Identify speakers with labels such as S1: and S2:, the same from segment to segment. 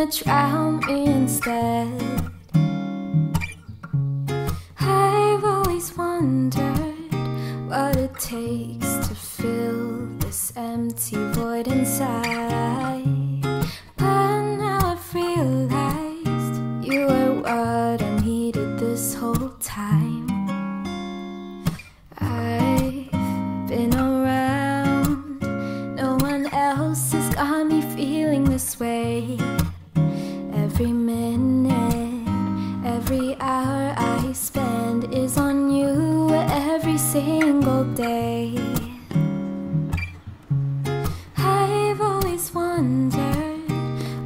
S1: gonna drown me instead. I've always wondered what it takes to fill this empty void inside. Every single day. I've always wondered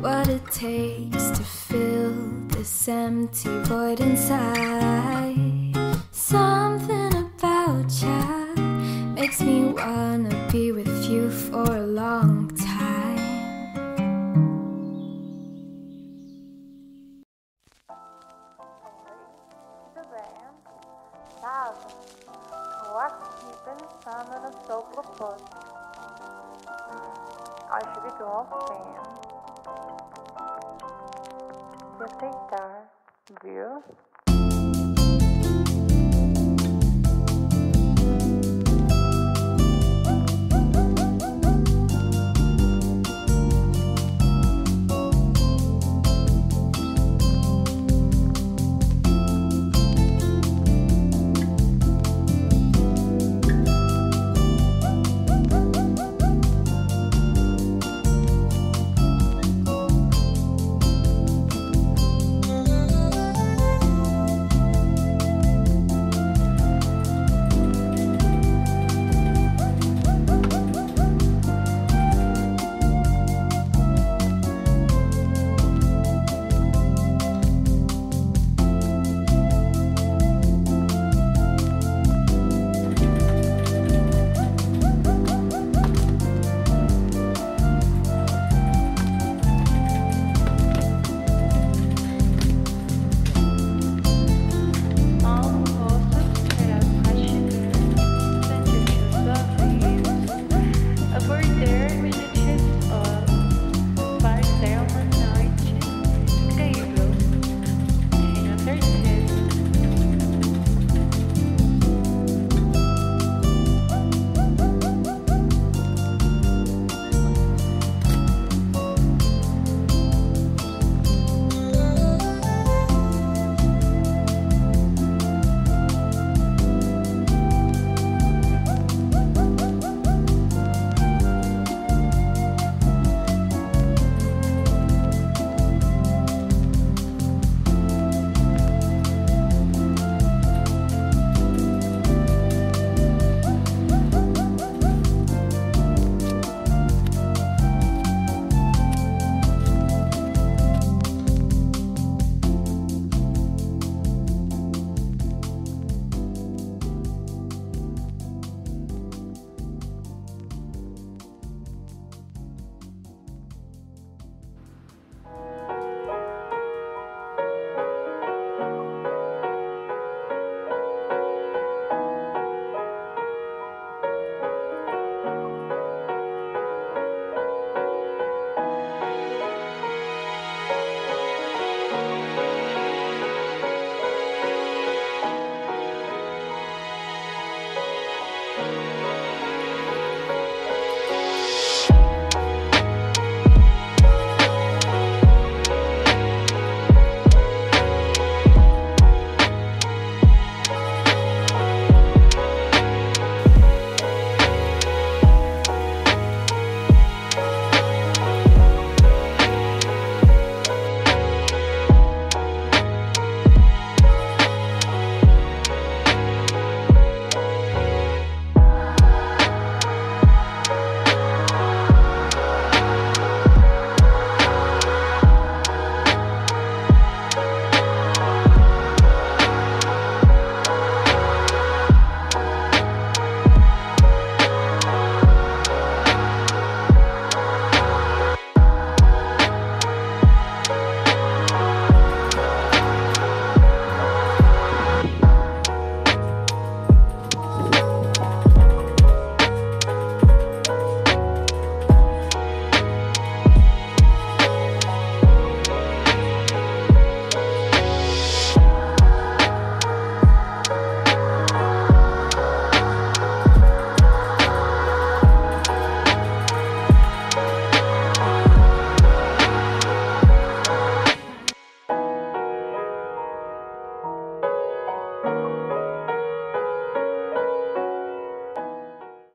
S1: what it takes to fill this empty void inside. Something
S2: Acho que tu uma pena de aceitar, viu?